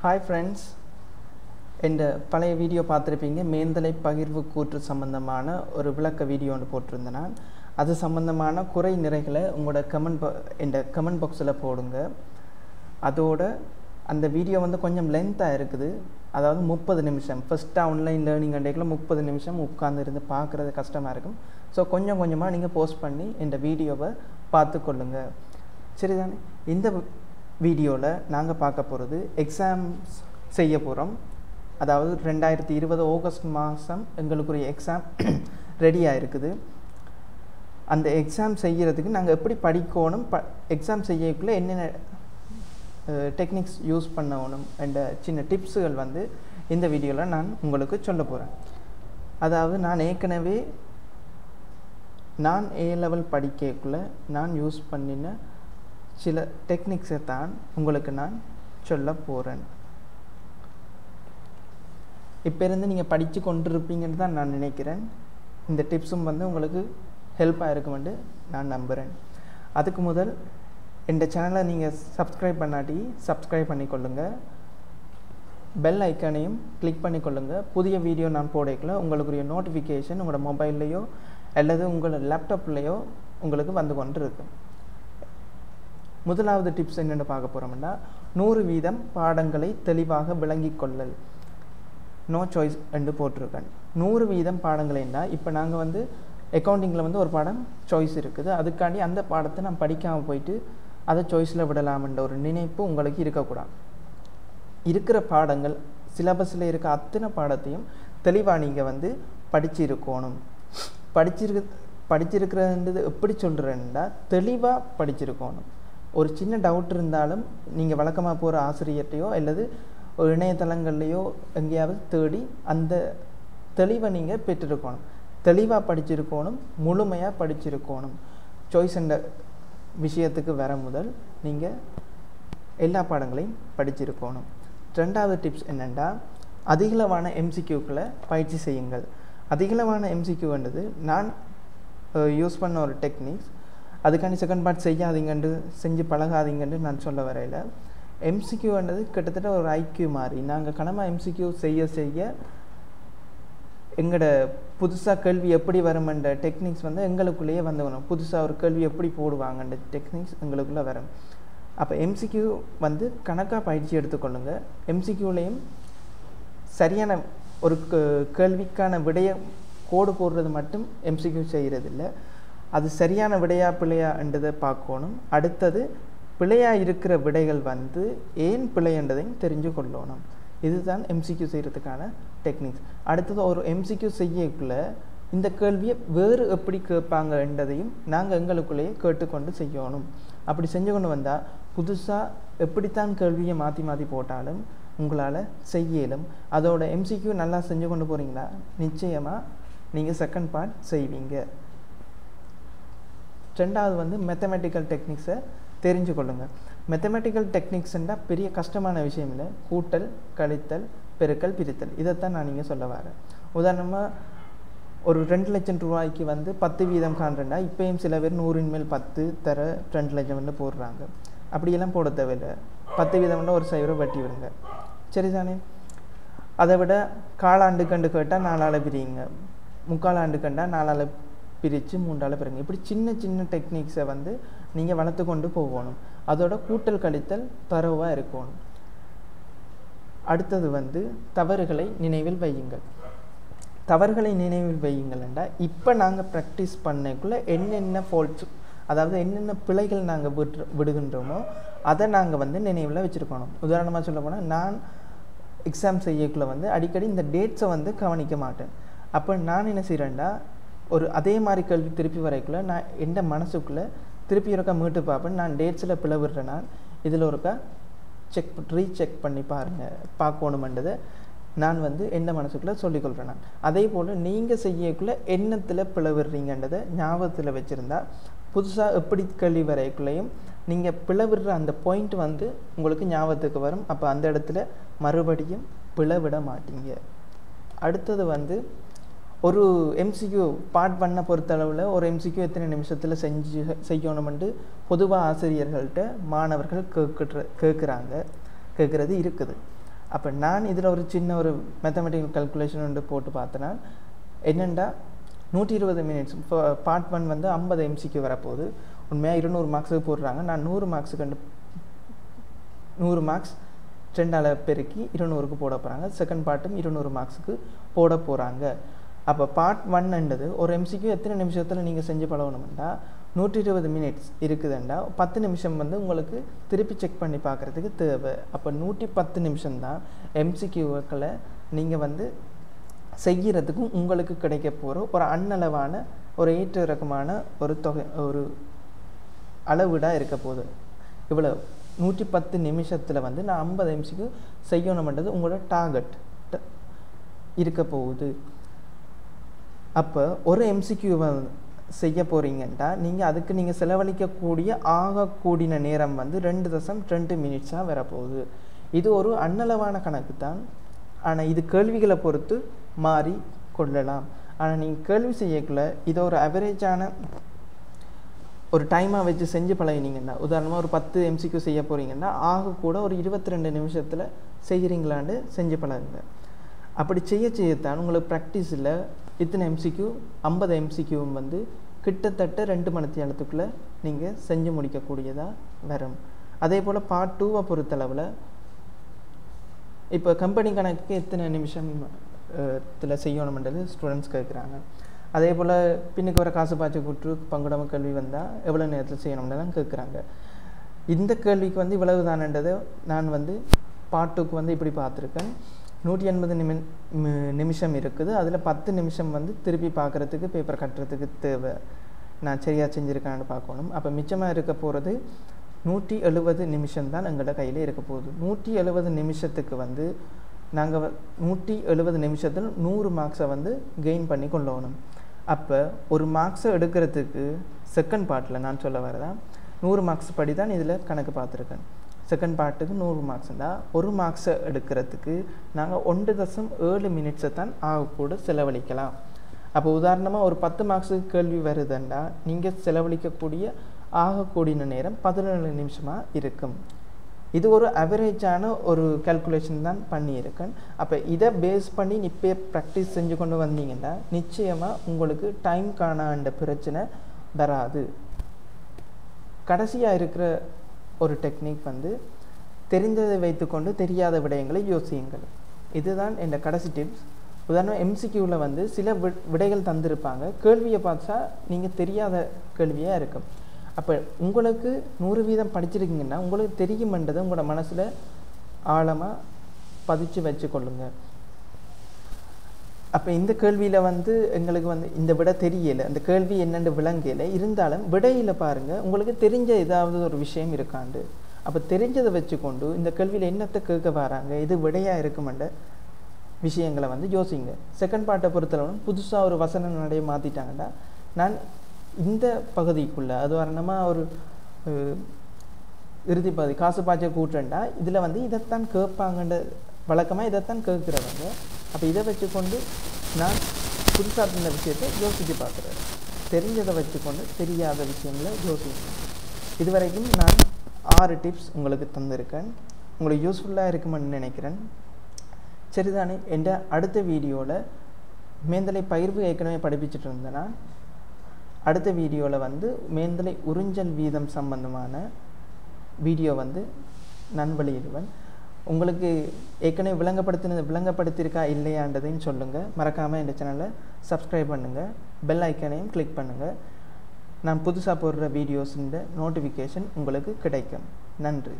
Hi friends இந்த பழைய video பார்த்துருப்பீங்க. மேந்தலை பகிர்வு கூற்று சம்பந்தமான ஒரு விளக்க வீடியோ ஒன்று போட்டிருந்தேன் நான். அது சம்பந்தமான குறை நிறைகளை உங்களோட கமெண்ட் இந்த கமெண்ட் பாக்ஸில் போடுங்க. அதோட அந்த வீடியோ வந்து கொஞ்சம் லென்த்தாக இருக்குது. அதாவது முப்பது நிமிஷம். ஃபஸ்ட்டு ஆன்லைன் லேர்னிங் அண்டேக்கில் முப்பது நிமிஷம் உட்காந்து இருந்து பார்க்குறது கஷ்டமாக இருக்கும். ஸோ கொஞ்சம் கொஞ்சமாக நீங்கள் போஸ்ட் பண்ணி இந்த வீடியோவை பார்த்துக்கொள்ளுங்க. சரிதானே? இந்த வீடியோவில் நாங்கள் பார்க்க போகிறது எக்ஸாம்ஸ் செய்ய போகிறோம் அதாவது ரெண்டாயிரத்தி இருபது ஆகஸ்ட் மாதம் எங்களுக்குரிய எக்ஸாம் ரெடியாக இருக்குது அந்த எக்ஸாம் செய்கிறதுக்கு நாங்கள் எப்படி படிக்கணும் ப எக்ஸாம் செய்யக்குள்ளே என்னென்ன டெக்னிக்ஸ் யூஸ் பண்ணணும் என்ற சின்ன டிப்ஸுகள் வந்து இந்த வீடியோவில் நான் உங்களுக்கு சொல்ல போகிறேன் அதாவது நான் ஏற்கனவே நான் ஏ லெவல் படிக்கக்குள்ளே நான் யூஸ் பண்ணின சில டெக்னிக்ஸை தான் உங்களுக்கு நான் சொல்ல போகிறேன் இப்போ இருந்து நீங்கள் படித்து கொண்டிருப்பீங்கன்னு தான் நான் நினைக்கிறேன். இந்த டிப்ஸும் வந்து உங்களுக்கு ஹெல்ப்பாக இருக்குமென்று நான் நம்புகிறேன் அதுக்கு முதல் இந்த சேனலை நீங்கள் சப்ஸ்கிரைப் பண்ணாட்டி சப்ஸ்கிரைப் பண்ணிக்கொள்ளுங்கள் பெல் ஐக்கானையும் கிளிக் பண்ணிக்கொள்ளுங்கள் புதிய வீடியோ நான் போடக்கல உங்களுக்குரிய நோட்டிஃபிகேஷன் உங்களோட மொபைல்லையோ அல்லது உங்களோட லேப்டாப்லேயோ உங்களுக்கு வந்து கொண்டு இருக்கும் முதலாவது டிப்ஸ் என்னென்னு பார்க்க போகிறோம்னா நூறு வீதம் பாடங்களை தெளிவாக விளங்கி கொள்ளல். நோ சாய்ஸ் என்று போட்டிருக்கேன். நூறு வீதம் பாடங்களைன்னா இப்போ நாங்கள் வந்து அக்கௌண்டிங்கில் வந்து ஒரு பாடம் சாய்ஸ் இருக்குது. அதுக்காண்டி அந்த பாடத்தை நான் படிக்காமல் போயிட்டு அதை சாய்ஸில் விடலாம்ன்ற ஒரு நினைப்பு உங்களுக்கு இருக்கக்கூடாது. இருக்கிற பாடங்கள் சிலபஸில் இருக்க அத்தனை பாடத்தையும் தெளிவாக நீங்கள் வந்து படிச்சிருக்கணும். படிச்சிருக்க படிச்சிருக்கிறன்றது எப்படி சொல்கிறேன்னா தெளிவாக படிச்சிருக்கணும். ஒரு சின்ன டவுட் இருந்தாலும் நீங்கள் வழக்கமாக போகிற ஆசிரியர்கிட்டையோ அல்லது ஒரு இணையதளங்கள்லையோ எங்கேயாவது தேடி அந்த தெளிவை நீங்கள் பெற்றிருக்கணும். தெளிவாக படிச்சிருக்கணும் முழுமையாக படிச்சிருக்கணும். சாய்ஸ் என்ற விஷயத்துக்கு வர முதல் நீங்கள் எல்லா பாடங்களையும் படிச்சிருக்கணும். ரெண்டாவது டிப்ஸ் என்னென்னா அதிகளவான எம்சிக்யூக்களை பயிற்சி செய்யுங்கள். அதிகளவான எம்சிக்யூன்றது நான் யூஸ் பண்ண ஒரு டெக்னிக்ஸ் அதுக்காண்டி செகண்ட் பார்ட் செய்யாதீங்கன்று செஞ்சு பழகாதீங்கன்று நான் சொல்ல வரையில். எம்சிக்யூன்றது கிட்டத்தட்ட ஒரு ஐக்கியூ மாதிரி நாங்கள் கனமாக எம்சிக்யூ செய்ய செய்ய எங்களோட புதுசாக கேள்வி எப்படி வருமென்ற டெக்னிக்ஸ் வந்து எங்களுக்குள்ளேயே வந்து புதுசாக ஒரு கேள்வி எப்படி போடுவாங்கன்ற டெக்னிக்ஸ் எங்களுக்குள்ளே வரும். அப்போ எம்சிக்யூ வந்து கணக்காக பயிற்சி எடுத்துக்கொள்ளுங்க. எம்சிக்யூலேயும் சரியான ஒரு கேள்விக்கான விடைய கோடு போடுறது மட்டும் எம்சிக்யூ செய்கிறதில்ல அது சரியான விடையா பிழையான்றதை பார்க்கணும். அடுத்தது பிழையாக இருக்கிற விடைகள் வந்து ஏன் பிழைன்றதையும் தெரிஞ்சு கொள்ளணும். இதுதான் எம்சிக்யூ செய்கிறதுக்கான டெக்னிக்ஸ் அடுத்தது ஒரு எம்சிக்யூ செய்யக்குள்ள இந்த கேள்வியை வேறு எப்படி கேட்பாங்கன்றதையும் நாங்கள் எங்களுக்குள்ளேயே கேட்டுக்கொண்டு செய்யணும். அப்படி செஞ்சு கொண்டு வந்தால் புதுசாக எப்படித்தான் கேள்வியை மாற்றி மாற்றி போட்டாலும் உங்களால் செய்யலும் அதோட எம்சிக்யூ நல்லா செஞ்சு கொண்டு போகிறீங்களா நிச்சயமாக நீங்கள் செகண்ட் பார்ட் செய்வீங்க. ரெண்டாவது வந்து மெத்தமெட்டிக்கல் டெக்னிக்ஸை தெரிஞ்சு கொள்ளுங்கள் மெத்தமெட்டிக்கல் டெக்னிக்ஸ்ன்றால் பெரிய கஷ்டமான விஷயம் இல்லை. கூட்டல் கழித்தல் பெருக்கல் பிரித்தல். இதைத்தான் நான் நீங்கள் சொல்ல வரேன். உதாரணமாக ஒரு ரெண்டு லட்சம் ரூபாய்க்கு வந்து பத்து வீதம் காண்றேன்னா இப்போயும் சில பேர் நூறின் மேல் பத்து தர ரெண்டு லட்சம்னு போடுறாங்க. அப்படியெல்லாம் போட தேவையில்லை. பத்து வீதம்னா ஒரு சைவரம் வட்டி விடுங்க. சரிதானே அதை விட காலாண்டு கண்டு கேட்டால் நாலால் பிரியுங்க. முக்கால் ஆண்டு கண்டா நாலால் பிரித்து மூன்றால் பிறகு. இப்படி சின்ன சின்ன டெக்னிக்ஸை வந்து நீங்கள் வளர்த்து கொண்டு போகணும். அதோட கூட்டல் கழித்தல் தரவாக இருக்கணும். அடுத்தது வந்து தவறுகளை நினைவில் வையுங்கள். தவறுகளை நினைவில் வையுங்கள்ண்டா இப்போ நாங்கள் ப்ராக்டிஸ் பண்ணக்குள்ளே என்னென்ன ஃபால்ட்ஸ் அதாவது என்னென்ன பிழைகள் நாங்கள் விட்டு விடுகின்றோமோ அதை நாங்கள் வந்து நினைவில் வச்சுருக்கணும். உதாரணமாக சொல்ல போனால் நான் எக்ஸாம் செய்யக்குள்ளே வந்து அடிக்கடி இந்த டேட்ஸை வந்து கவனிக்க மாட்டேன். அப்போ நான் என்ன செய்கிறேன்டா ஒரு அதே மாதிரி கேள்வி திருப்பி வரைக்குள்ளே நான் எந்த மனசுக்குள்ளே திருப்பி ஒருக்கா மீட்டு பார்ப்பேன். நான் டேட்ஸில் பிளவிடுறேன்னா இதில் ஒருக்கா செக் ரீசெக் பண்ணி பாருங்கள் பார்க்கணுமென்றதை நான் வந்து எந்த மனசுக்குள்ளே சொல்லிக்கொள்கிறேன் நான் அதே போல் நீங்கள் செய்யக்குள்ளே எண்ணத்தில் பிளவிடுறீங்கன்றதை ஞாபகத்தில் வச்சுருந்தா புதுசாக எப்படி கல்வி வரைக்குள்ளேயும் நீங்கள் பிளவிடுற அந்த பாயிண்ட் வந்து உங்களுக்கு ஞாபகத்துக்கு வரும். அப்போ அந்த இடத்துல மறுபடியும் பிளவிட மாட்டீங்க. அடுத்தது வந்து ஒரு எம்சிக்யூ பார்ட் பண்ண பொறுத்தளவில் ஒரு எம்சிக்யூ எத்தனை நிமிஷத்தில் செஞ்சு செய்யணுமென்று பொதுவாக ஆசிரியர்கள்ட்ட மாணவர்கள் கேட்குற கேட்குறாங்க கேட்குறது இருக்குது. அப்போ நான் இதில் ஒரு சின்ன ஒரு மேத்தமெட்டிக்கல் கல்குலேஷன் வந்து போட்டு பார்த்தேன்னா என்னென்னா நூற்றி இருபது மினிட்ஸ் இப்போ பார்ட் ஒன் வந்து ஐம்பது எம்சிக்கு வரப்போகுது. உண்மையாக இருநூறு மார்க்ஸுக்கு போடுறாங்க. நான் நூறு மார்க்ஸுக்கு கண்டு நூறு மார்க்ஸ் ரெண்டால் பெருக்கி இருநூறுக்கு போட போகிறாங்க செகண்ட் பார்ட்டும் இருநூறு மார்க்ஸுக்கு போட போகிறாங்க அப்போ பார்ட் ஒன்ன்றது ஒரு எம்சிக்கு எத்தனை நிமிஷத்தில் நீங்கள் செஞ்சு பழகணும்டா? நூற்றி இருபது மினிட்ஸ் இருக்குதுண்டா? பத்து நிமிஷம் வந்து உங்களுக்கு திருப்பி செக் பண்ணி பார்க்குறதுக்கு தேவை. அப்போ நூற்றி பத்து நிமிஷம்தான் எம்சிக்யூக்களை நீங்கள் வந்து செய்கிறதுக்கும் உங்களுக்கு கிடைக்க போகிற ஒரு அன்னளவான ஒரு ஏற்ற இறக்கமான ஒரு தொகை ஒரு அளவீடாக இருக்க போகுது. இவ்வளோ நூற்றி பத்து நிமிஷத்தில் வந்து நான் ஐம்பது எம்சிக்கு செய்யணும்ன்றது உங்களோட டார்கெட் இருக்க போகுது. அப்போ ஒரு எம்சிக்யூவை செய்ய போகிறீங்கன்னா நீங்கள் அதுக்கு நீங்கள் செலவழிக்கக்கூடிய ஆகக்கூடின நேரம் வந்து ரெண்டு தசம் ரெண்டு மினிட்ஸாக வரப்போகுது. இது ஒரு அன்னளவான கணக்கு தான் ஆனால் இது கேள்விகளை பொறுத்து மாறி கொள்ளலாம். ஆனால் நீங்கள் கேள்வி செய்யக்குள்ள இதை ஒரு அவரேஜான ஒரு டைமாக வச்சு செஞ்சு பழகினீங்கன்னா உதாரணமாக ஒரு பத்து எம்சிக்கு செய்ய போகிறீங்கன்னா ஆக கூட ஒரு இருபத்தி ரெண்டு நிமிஷத்தில் செய்கிறீங்களான்னு செஞ்சு பழகுங்க. அப்படி செய்ய செய்யத்தான் உங்களுக்கு ப்ராக்டிஸில் இத்தனை எம்சிக்யூ ஐம்பது எம்சிக்யூவும் வந்து கிட்டத்தட்ட ரெண்டு மணி நேரத்துக்குள்ளே நீங்கள் செஞ்சு முடிக்கக்கூடியதாக வரும். அதே போல் பார்ட் டூவை பொறுத்தளவில் இப்போ கம்பெனி கணக்குக்கு எத்தனை நிமிஷம் இதில் செய்யணும்ன்றது ஸ்டூடெண்ட்ஸ் கேட்குறாங்க அதே போல் பின்னுக்கு வர காசு பாய்ச்சி கூற்று பங்குடம கல்வி வந்தால் எவ்வளோ நேரத்தில் செய்யணும்னு கேட்குறாங்க இந்த கேள்விக்கு வந்து இவ்வளவு தானன்றதை நான் வந்து பாட்டுக்கு வந்து இப்படி பார்த்துருக்கேன். நூற்றி எண்பது நிமி நிமிஷம் இருக்குது. அதில் பத்து நிமிஷம் வந்து திருப்பி பார்க்குறதுக்கு பேப்பர் கட்டுறதுக்கு தேவை. நான் சரியாக செஞ்சுருக்கான்னு பார்க்கணும். அப்போ மிச்சமாக இருக்க போகிறது நூற்றி எழுபது நிமிஷம் தான் எங்களோட கையில் இருக்க போகுது. நூற்றி எழுபது நிமிஷத்துக்கு வந்து நாங்கள் நூற்றி எழுபது நிமிஷத்தில் நூறு மார்க்ஸை வந்து கெயின் பண்ணி கொள்ளணும் அப்போ ஒரு மார்க்ஸை எடுக்கிறதுக்கு செகண்ட் பார்ட்டில் நான் சொல்ல வரதான் நூறு மார்க்ஸ் படி தான் இதில் கணக்கு பார்த்துருக்கேன். செகண்ட் பார்ட்டுக்கு நூறு மார்க்ஸ் இருந்தால் ஒரு மார்க்ஸை எடுக்கிறதுக்கு நாங்கள் ஒன்று தசம் ஏழு மினிட்ஸை தான் ஆகக்கூட செலவழிக்கலாம். அப்போ உதாரணமாக ஒரு பத்து மார்க்ஸுக்கு கேள்வி வருதுண்டா? நீங்கள் செலவழிக்கக்கூடிய ஆகக்கூடிய நேரம் பதினேழு நிமிஷமாக இருக்கும். இது ஒரு அவரேஜான ஒரு கேல்குலேஷன் தான் பண்ணியிருக்கேன். அப்போ இதை பேஸ் பண்ணி இப்போ ப்ராக்டிஸ் செஞ்சு கொண்டு வந்தீங்கன்னா நிச்சயமாக உங்களுக்கு டைம் காணாண்ட பிரச்சனை வராது. கடைசியாக இருக்கிற ஒரு டெக்னிக் வந்து தெரிந்ததை வைத்துக்கொண்டு தெரியாத விடயங்களை யோசியுங்கள். இதுதான் என் கடைசி டிப்ஸ் உதாரணம் எம்சிக்யூவில் வந்து சில விடைகள் தந்திருப்பாங்க. கேள்வியை பார்த்தா நீங்கள் தெரியாத கேள்வியாக இருக்கும். அப்போ உங்களுக்கு நூறு வீதம் படிச்சிருக்கீங்கன்னா உங்களுக்கு தெரியுமென்றதை உங்களோட மனசில் ஆழமாக பதிச்சு கொள்ளுங்கள் அப்போ இந்த கேள்வியில் வந்து எங்களுக்கு வந்து இந்த விட தெரியலை. அந்த கேள்வி என்னென்று விளங்கலை. இருந்தாலும் விடையில் பாருங்கள் உங்களுக்கு தெரிஞ்ச ஏதாவது ஒரு விஷயம் இருக்காண்டு. அப்போ தெரிஞ்சதை வச்சுக்கொண்டு இந்த கேள்வியில் என்னத்தை கேட்க வராங்க இது விடையாக இருக்குமென்ற விஷயங்களை வந்து யோசிங்க. செகண்ட் பார்ட்டை பொறுத்தளவு புதுசாக ஒரு வசன நடைய மாற்றிட்டாங்கன்னா நான் இந்த பகுதிக்குள்ளே அது வரணமாக ஒரு இறுதி பகுதி காசு பாய்ச்ச கூட்டுறேன்டா இதில் வந்து இதைத்தான் கேட்பாங்கன்ற வழக்கமாக இதைத்தான் கேட்குறவங்க அப்போ இதை வச்சுக்கொண்டு நான் புதுசாக இருந்த விஷயத்தை யோசித்து பார்க்குறேன். தெரிஞ்சதை வச்சுக்கொண்டு தெரியாத விஷயங்களை யோசிக்கணும். இதுவரைக்கும் நான் ஆறு டிப்ஸ் உங்களுக்கு தந்திருக்கேன். உங்களுக்கு யூஸ்ஃபுல்லாக இருக்குமென்னு நினைக்கிறேன். சரிதானே? என்ற அடுத்த வீடியோவில் மேந்தலை பயிர்வு ஏற்கனவே படிப்பிச்சுட்டு இருந்தேன்னா அடுத்த வீடியோவில் வந்து மேந்தலை உறிஞ்சல் வீதம் சம்பந்தமான வீடியோ வந்து நான் வெளியிடுவேன் உங்களுக்கு ஏற்கனவே விளங்கப்படுத்தினது விளங்கப்படுத்தியிருக்கா இல்லையான்றதையும் சொல்லுங்கள் மறக்காமல் இந்த சேனலை சப்ஸ்கிரைப் பண்ணுங்கள் பெல் ஐக்கனையும் கிளிக் பண்ணுங்கள் நான் புதுசாக போடுற வீடியோஸுன்ற நோட்டிஃபிகேஷன் உங்களுக்கு கிடைக்கும். நன்றி.